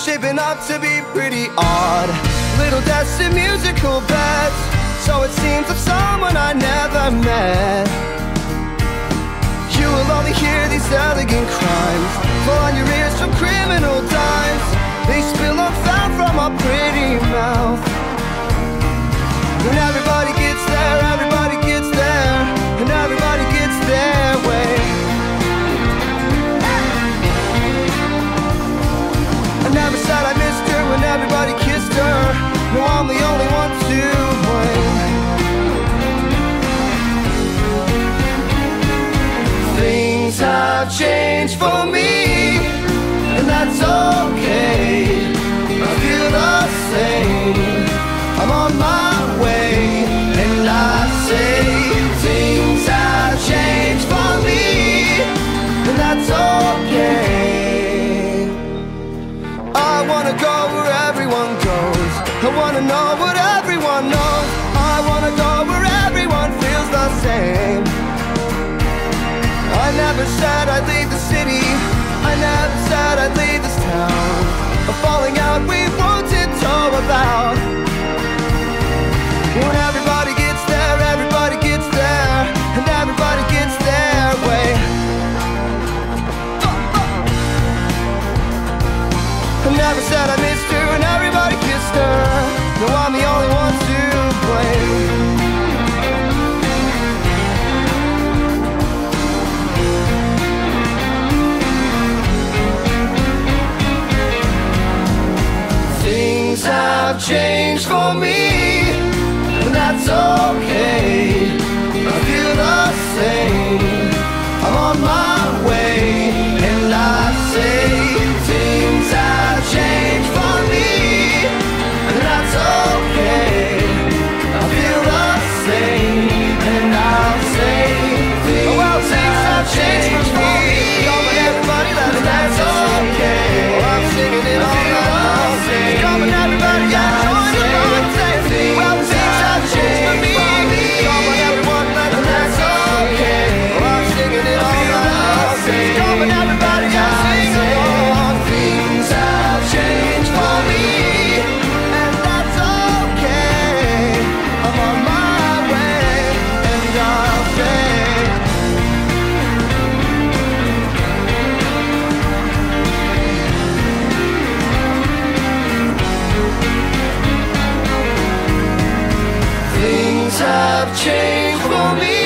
was shaping up to be pretty odd. Little destined musical beds. So it seems of someone I never met. Have changed for me, and that's okay. I feel the same. I'm on my way, and I say things have changed for me, and that's okay. I wanna go where everyone goes. I wanna know I'd leave the city. I never said I'd leave this town. A falling out we wanted to about. When everybody gets there, everybody gets there, and everybody gets their way. I never said I have changed for me, and that's okay. Have changed for me,